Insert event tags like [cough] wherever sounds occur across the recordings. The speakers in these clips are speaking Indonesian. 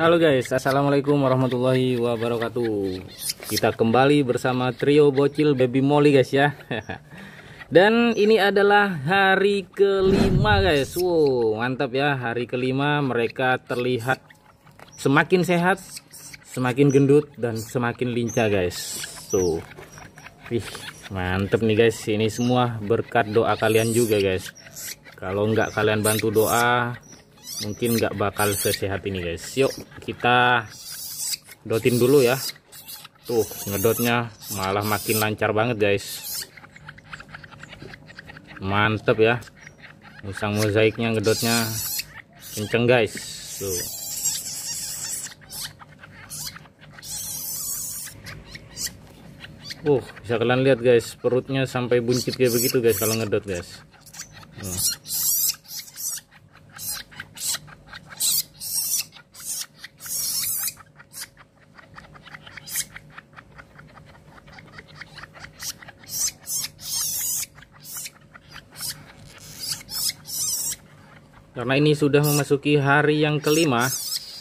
Halo guys, Assalamualaikum warahmatullahi wabarakatuh. Kita kembali bersama trio bocil baby molly guys ya. [laughs] Dan ini adalah hari kelima guys. Wow mantap ya hari kelima mereka terlihat semakin sehat Semakin gendut dan semakin lincah guys. Tuh. Wih mantap nih guys. Ini semua berkat doa kalian juga guys. Kalau nggak kalian bantu doa mungkin nggak bakal sesehat ini guys. Yuk kita dotin dulu ya. Tuh ngedotnya malah makin lancar banget guys. Mantep ya. Musang mozaiknya ngedotnya kenceng guys. Tuh. Uh, bisa kalian lihat guys, perutnya sampai buncit kayak begitu guys kalau ngedot guys. Hmm. Karena ini sudah memasuki hari yang kelima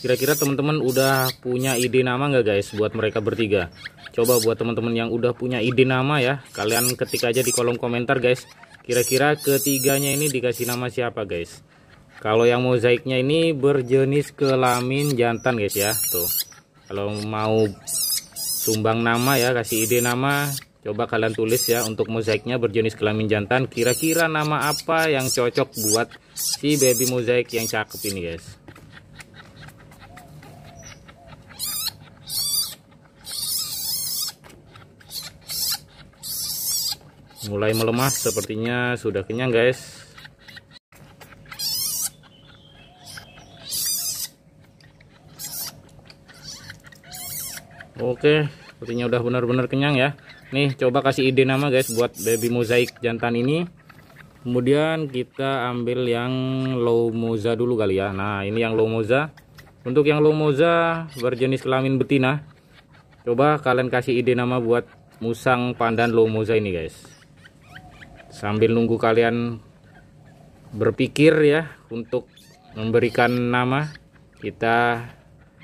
kira-kira teman-teman udah punya ide nama nggak guys buat mereka bertiga? Coba buat teman-teman yang udah punya ide nama ya kalian ketik aja di kolom komentar guys. Kira-kira ketiganya ini dikasih nama siapa guys? Kalau yang mozaiknya ini berjenis kelamin jantan guys ya. Tuh. Kalau mau sumbang nama ya kasih ide nama coba kalian tulis ya untuk mozaiknya berjenis kelamin jantan. Kira-kira nama apa yang cocok buat si baby mozaik yang cakep ini guys. Mulai melemah sepertinya sudah kenyang guys. Oke sepertinya udah benar-benar kenyang ya. Nih coba kasih ide nama guys buat baby mozaik jantan ini kemudian kita ambil yang low moza dulu kali ya. Nah ini yang low moza. Untuk yang low moza berjenis kelamin betina coba kalian kasih ide nama buat musang pandan low moza ini guys. Sambil nunggu kalian berpikir ya untuk memberikan nama kita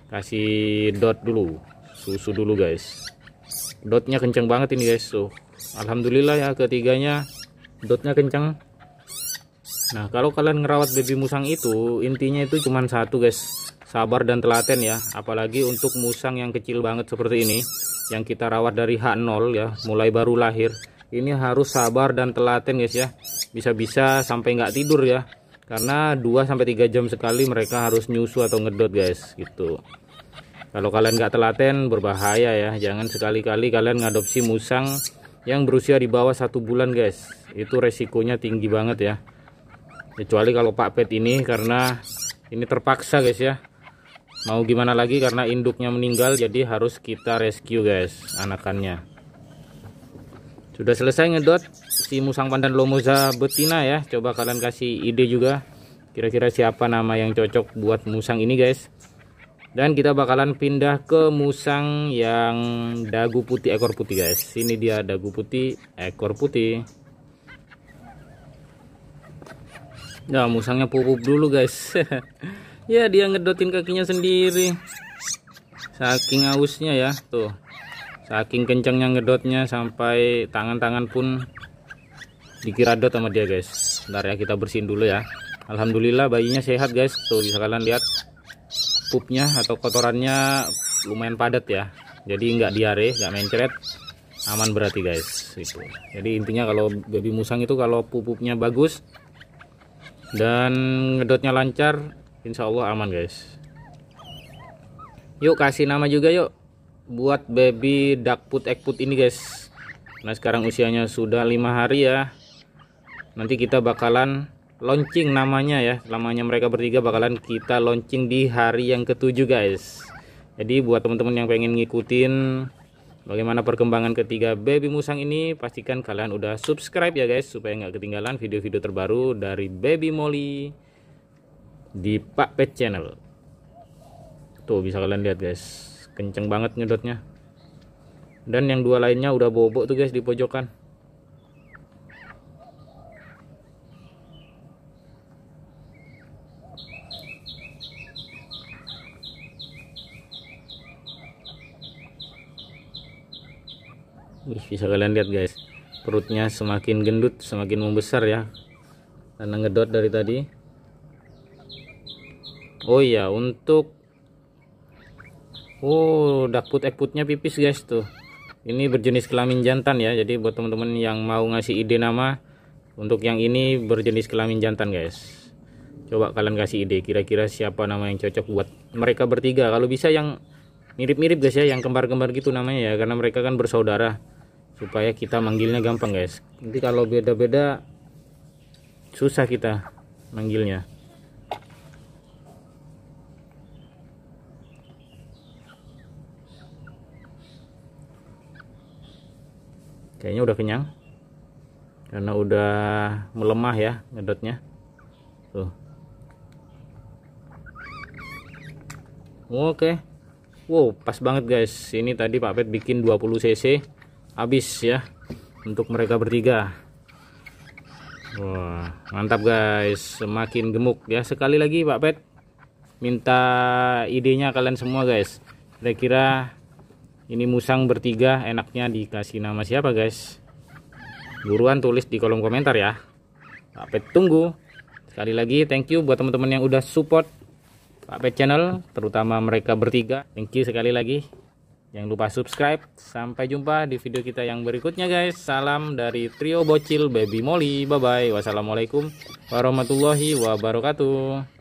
kasih dot dulu susu dulu guys. Dotnya kenceng banget ini guys. Alhamdulillah ya ketiganya dotnya kenceng. Nah kalau kalian ngerawat baby musang itu intinya itu cuma satu guys. Sabar dan telaten ya. Apalagi untuk musang yang kecil banget seperti ini yang kita rawat dari H0 ya mulai baru lahir. Ini harus sabar dan telaten guys ya. Bisa-bisa sampai nggak tidur ya. Karena 2-3 jam sekali mereka harus nyusu atau ngedot guys gitu. Kalau kalian nggak telaten berbahaya ya. Jangan sekali-kali kalian ngadopsi musang yang berusia di bawah satu bulan guys itu resikonya tinggi banget ya. Kecuali kalau pak pet ini karena ini terpaksa guys ya. Mau gimana lagi karena induknya meninggal jadi harus kita rescue guys anakannya. Sudah selesai ngedot si musang pandan lomoza betina ya. Coba kalian kasih ide juga. Kira-kira siapa nama yang cocok buat musang ini guys dan kita bakalan pindah ke musang yang dagu putih ekor putih guys. Ini dia dagu putih ekor putih. Nah musangnya pupuk dulu guys. [laughs] Ya dia ngedotin kakinya sendiri. Saking hausnya ya tuh. Saking kencangnya ngedotnya sampai tangan-tangan pun dikira dot sama dia guys. Bentar ya kita bersihin dulu ya. Alhamdulillah bayinya sehat guys. Tuh bisa kalian lihat pupnya atau kotorannya lumayan padat ya. Jadi nggak diare nggak mencret aman berarti guys itu jadi intinya kalau baby musang itu kalau pupuknya bagus dan ngedotnya lancar Insya Allah aman guys. Yuk kasih nama juga yuk buat baby duckput eggput ini guys. Nah sekarang usianya sudah lima hari ya. Nanti kita bakalan launching namanya ya. Namanya mereka bertiga bakalan kita launching di hari yang ketujuh guys. Jadi buat teman-teman yang pengen ngikutin bagaimana perkembangan ketiga baby musang ini pastikan kalian udah subscribe ya guys supaya nggak ketinggalan video-video terbaru dari baby molly di Pak Pet channel. Tuh bisa kalian lihat guys. Kenceng banget nyedotnya. Dan yang dua lainnya udah bobok tuh guys di pojokan Bisa kalian lihat guys. Perutnya semakin gendut semakin membesar ya. Karena ngedot dari tadi. Oh iya untuk Oh dakput ekputnya pipis guys tuh. Ini berjenis kelamin jantan ya. Jadi buat teman-teman yang mau ngasih ide nama untuk yang ini berjenis kelamin jantan guys. Coba kalian kasih ide kira-kira siapa nama yang cocok buat mereka bertiga. Kalau bisa yang mirip-mirip guys ya yang kembar-kembar gitu namanya ya. Karena mereka kan bersaudara supaya kita manggilnya gampang guys. Nanti kalau beda-beda susah kita manggilnya. Kayaknya udah kenyang. Karena udah melemah ya ngedotnya tuh. Oke. Wow, pas banget guys. Ini tadi Pak Pet bikin 20 cc habis ya untuk mereka bertiga. Wah, mantap guys. Semakin gemuk ya. Sekali lagi Pak Pet minta idenya kalian semua guys. Kira-kira ini musang bertiga enaknya dikasih nama siapa guys? Buruan tulis di kolom komentar ya. Pak Pet tunggu. Sekali lagi thank you buat teman-teman yang udah support Pak Pet Channel, terutama mereka bertiga. Thank you sekali lagi. Jangan lupa subscribe. Sampai jumpa di video kita yang berikutnya guys. Salam dari Trio Bocil Baby Molly. Bye bye. Wassalamualaikum warahmatullahi wabarakatuh.